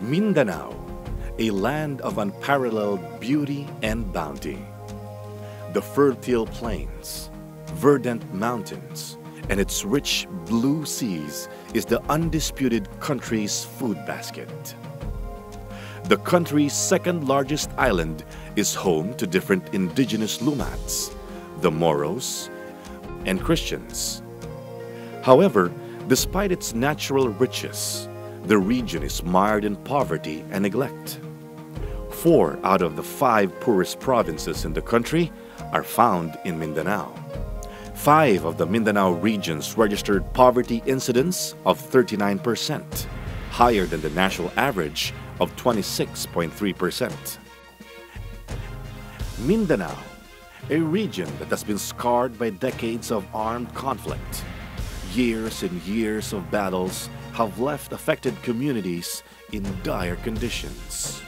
Mindanao, a land of unparalleled beauty and bounty. The fertile plains, verdant mountains, and its rich blue seas is the undisputed country's food basket. The country's second largest island is home to different indigenous Lumads, the Moros, and Christians. However, despite its natural riches, the region is mired in poverty and neglect. Four out of the five poorest provinces in the country are found in Mindanao. Five of the Mindanao regions registered poverty incidence of 39%, higher than the national average of 26.3%. Mindanao, a region that has been scarred by decades of armed conflict. Years and years of battles have left affected communities in dire conditions.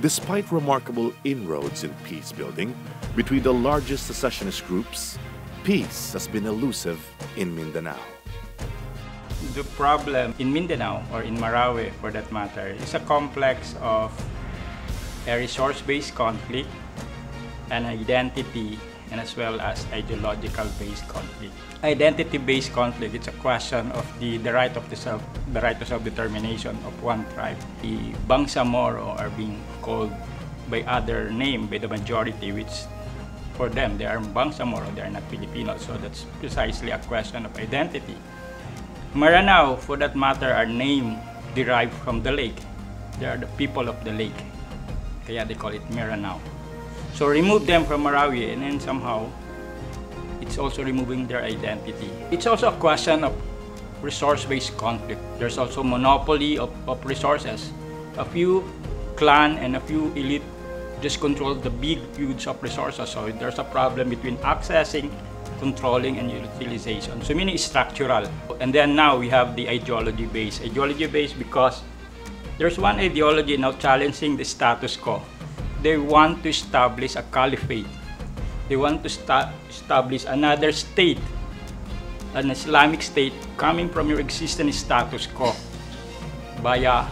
Despite remarkable inroads in peace building between the largest secessionist groups, peace has been elusive in Mindanao. The problem in Mindanao or in Marawi for that matter is a complex of a resource-based conflict, an identity, and as well as ideological-based conflict. Identity-based conflict, it's a question of the, the right of the self, the right to self-determination of one tribe. The Bangsamoro are being called by other name by the majority, which for them they are Bangsamoro, they are not Filipino. So that's precisely a question of identity. Maranao, for that matter, are named derived from the lake. They are the people of the lake. Kaya they call it Maranao. So remove them from Marawi and then somehow it's also removing their identity. It's also a question of resource-based conflict. There's also monopoly of, of resources. A few clan and a few elite just control the big huge of resources. So there's a problem between accessing, controlling, and utilization. So meaning structural. And then now we have the ideology base. Ideology base because there's one ideology now challenging the status quo. They want to establish a caliphate. They want to sta establish another state, an Islamic state coming from your existing status quo via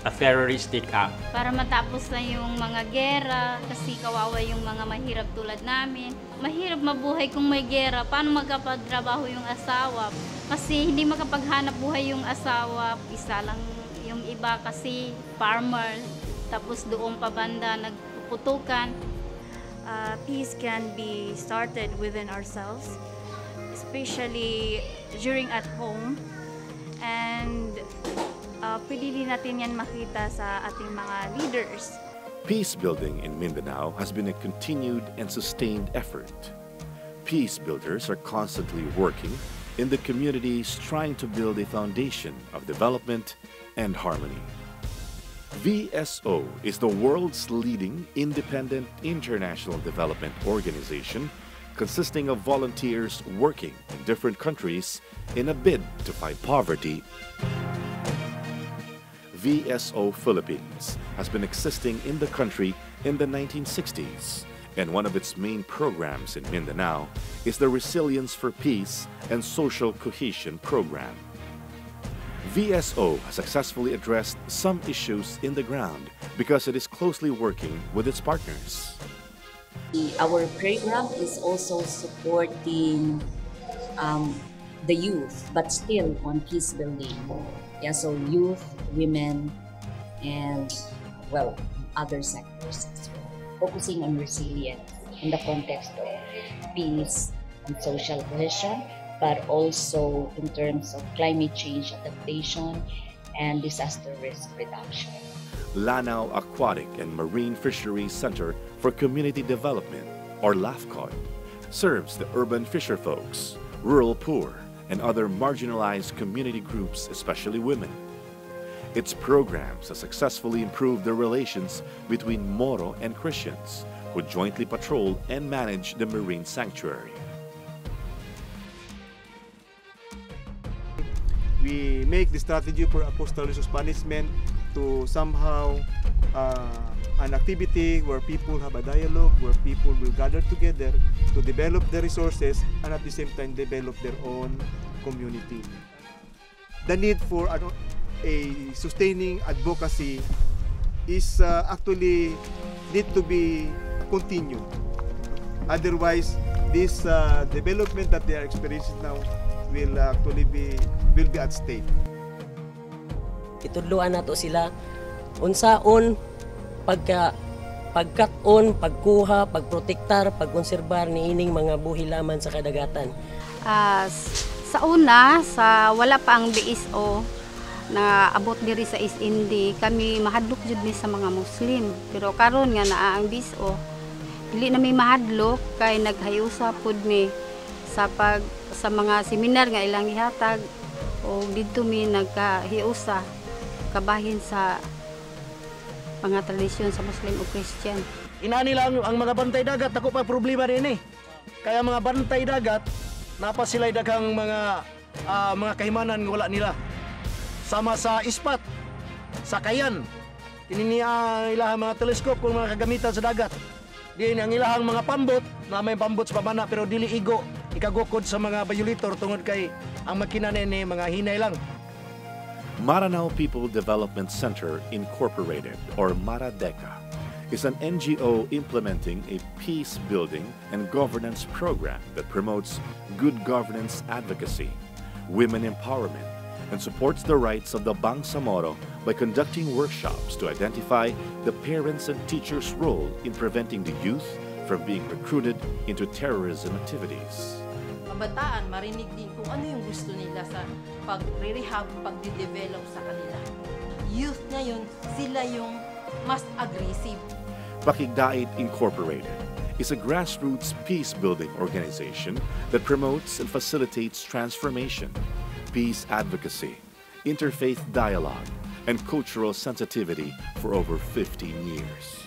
a terroristic act. Para matapos na yung mga gera, kasi kawawa yung mga mahirap tulad namin. Mahirap mabuhay kung may gera. Paano magkapagtrabaho yung asawa? Kasi hindi makapaghanap buhay yung asawa. Isa lang yung iba kasi farmer. Tapos doon pa banda nagpuputukan. uh, peace can be started within ourselves, especially during at home. And uh, pwede din natin yan makita sa ating mga leaders. Peace building in Mindanao has been a continued and sustained effort. Peace builders are constantly working in the communities trying to build a foundation of development and harmony. VSO is the world's leading independent international development organization consisting of volunteers working in different countries in a bid to fight poverty. VSO Philippines has been existing in the country in the 1960s, and one of its main programs in Mindanao is the Resilience for Peace and Social Cohesion program. VSO has successfully addressed some issues in the ground because it is closely working with its partners. Our program is also supporting um, the youth, but still on peace building. Yeah, so youth, women, and well, other sectors as well. Focusing on resilience in the context of peace and social cohesion, but also in terms of climate change adaptation and disaster risk reduction. Lanao Aquatic and Marine Fisheries Center for Community Development, or LAFCCOD, serves the urban fisher folks, rural poor, and other marginalized community groups, especially women. Its programs have successfully improved the relations between Moro and Christians, who jointly patrol and manage the marine sanctuary. We make the strategy for coastal resource management to somehow uh, an activity where people have a dialogue, where people will gather together to develop the resources and at the same time develop their own community. The need for ano, a sustaining advocacy is uh, actually need to be continued. Otherwise, this uh, development that they are experiencing now will actually be will be at stake. itudloan nato sila unsaon pagka pagkat-on, pagkuha, pagprotektar, pagkonserbar niining mga buhi laman sa kadagatan. S- sa una, sa wala pa ang BSO na abot diri sa East Indy, kami mahadlok jud ni sa mga Muslim. Pero karon nga naa ang BSO, dili na may mahadlok kay naghayusa pud mi sa pag sa mga seminar nga ilang gihatag o didto mi nagkahiusa kabahin sa mga tradisyon sa Muslim o Christian. Inani lang ang mga bantay dagat ako pa problema din eh. Kaya mga bantay dagat napa sila daghang mga ah, mga kahimanan nga wala nila. Sama sa ispat, sa kayan. Tininiya ilahang mga teleskop kung mga kagamitan sa dagat. Diin ang ilahang mga pambot na may pambot sa pamana pero dili igo ikagukod sa mga violator tungod kay ang mga hinay lang. Maranao People Development Center Incorporated, or Maradeca, is an NGO implementing a peace building and governance program that promotes good governance advocacy, women empowerment, and supports the rights of the Bangsamoro by conducting workshops to identify the parents' and teachers' role in preventing the youth from being recruited into terrorism activities. Kabataan marinig din kung ano yung gusto nila sa pag-rehab, pag-develop sa kanila. Youth ngayon, sila yung mas aggressive. Pakigdait Incorporated is a grassroots peace building organization that promotes and facilitates transformation, peace advocacy, interfaith dialogue, and cultural sensitivity for over 15 years.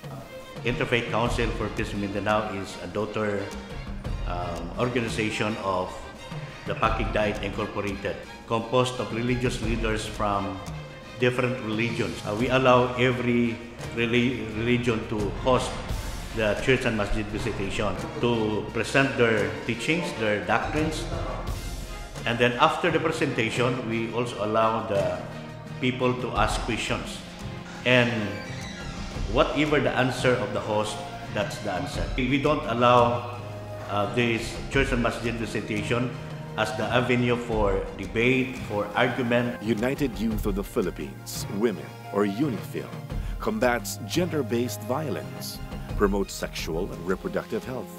Interfaith Council for Peace in Mindanao is a daughter um, organization of the Pakigdait Incorporated, composed of religious leaders from different religions. Uh, we allow every reli- religion to host the church and masjid visitation to present their teachings, their doctrines, and then after the presentation, we also allow the people to ask questions. And whatever the answer of the host, that's the answer. We don't allow uh, this church and masjid visitation as the avenue for debate, for argument. United Youth of the Philippines, Women, or UNIFIL, combats gender based violence, promotes sexual and reproductive health,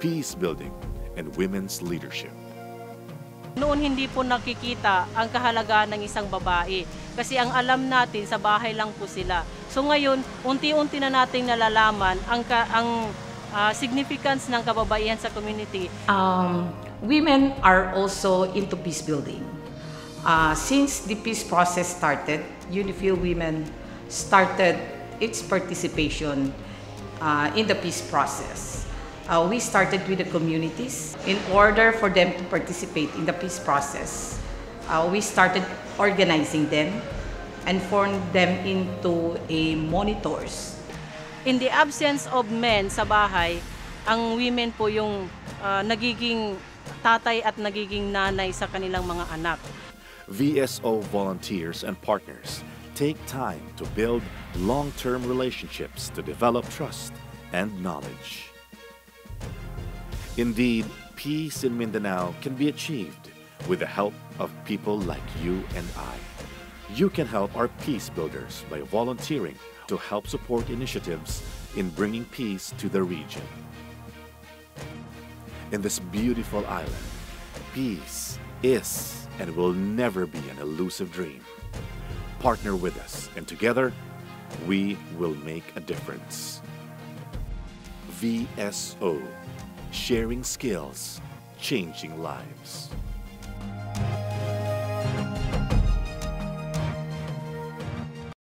peace building, and women's leadership. Noon hindi po nakikita ang kahalagaan ng isang babae kasi ang alam natin sa bahay lang po sila. So ngayon, unti-unti na nating nalalaman ang ka, ang ah, significance ng kababaihan sa community. Um, women are also into peace building. Uh, since the peace process started, UNYPHIL Women started its participation uh, in the peace process. Uh, we started with the communities in order for them to participate in the peace process. Uh, we started organizing them and formed them into a monitors In the absence of men sa bahay, ang women po yung ah, nagiging tatay at nagiging nanay sa kanilang mga anak. VSO volunteers and partners take time to build long term relationships to develop trust and knowledge. Indeed, peace in Mindanao can be achieved with the help of people like you and I. You can help our peace builders by volunteering to help support initiatives in bringing peace to the region. In this beautiful island, peace is and will never be an elusive dream. Partner with us, and together we will make a difference. VSO, sharing skills, changing lives.